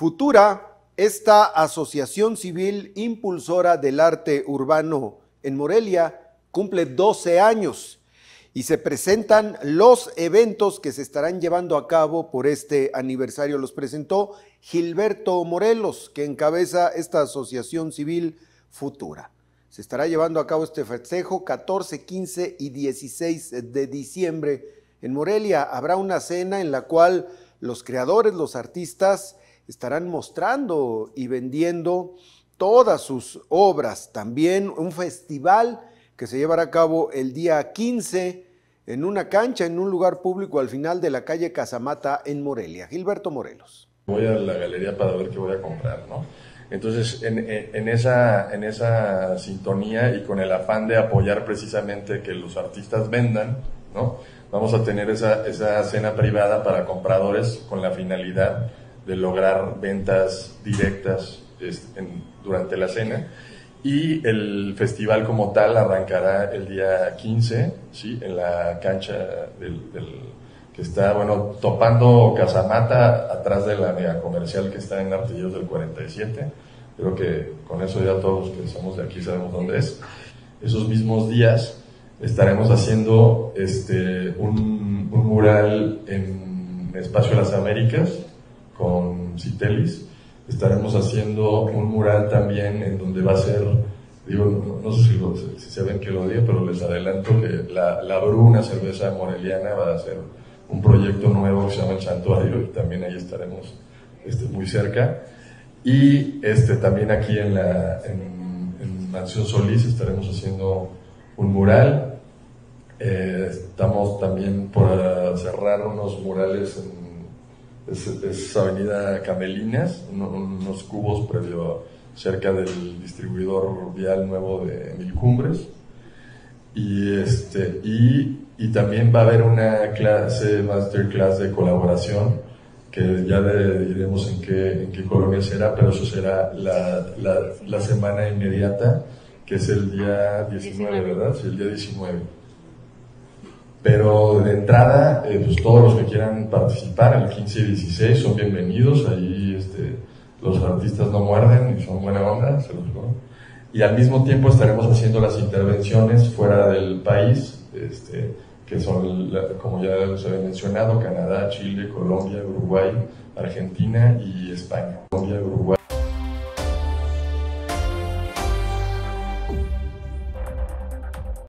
Futura, esta asociación civil impulsora del arte urbano en Morelia, cumple 12 años y se presentan los eventos que se estarán llevando a cabo por este aniversario. Los presentó Gilberto Morelos, que encabeza esta asociación civil Futura. Se estará llevando a cabo este festejo 14, 15 y 16 de diciembre en Morelia. Habrá una cena en la cual los creadores, los artistas, estarán mostrando y vendiendo todas sus obras. También un festival que se llevará a cabo el día 15 en una cancha, en un lugar público al final de la calle Casamata en Morelia. Gilberto Morelos. Voy a la galería para ver qué voy a comprar, ¿no? Entonces, en, en, esa, en esa sintonía y con el afán de apoyar precisamente que los artistas vendan, ¿no? Vamos a tener esa, esa cena privada para compradores con la finalidad de lograr ventas directas durante la cena. Y el festival como tal arrancará el día 15, ¿sí? En la cancha del, que está, bueno, topando Casamata, atrás de la mega comercial que está en Artilleros del 47. Creo que con eso ya todos los que somos de aquí sabemos dónde es. Esos mismos días estaremos haciendo este, un, un mural en Espacio de las Américas, con Citelis. Estaremos haciendo un mural también en donde va a ser, digo, no, sé si, si, saben que lo digo, pero les adelanto que la, la Bruna cerveza moreliana va a ser un proyecto nuevo que se llama El Santuario y también ahí estaremos este, muy cerca. Y este, también aquí en, la, en Mansión Solís estaremos haciendo un mural. Eh, estamos también por cerrar unos murales en es, Avenida Camelinas, unos cubos previo cerca del distribuidor vial nuevo de Mil Cumbres. Y, este, y, y también va a haber una clase, masterclass de colaboración, que ya le diremos en qué, en qué colonia será, pero eso será la, la, la semana inmediata, que es el día 19, ¿verdad? Sí, el día 19. Pero de entrada, eh, pues todos los que quieran participar, el 15 y 16, son bienvenidos. Ahí este, los artistas no muerden y son buena onda, se los juro. Y al mismo tiempo estaremos haciendo las intervenciones fuera del país, este, que son, como ya les había mencionado, Canadá, Chile, Colombia, Uruguay, Argentina y España. Uruguay.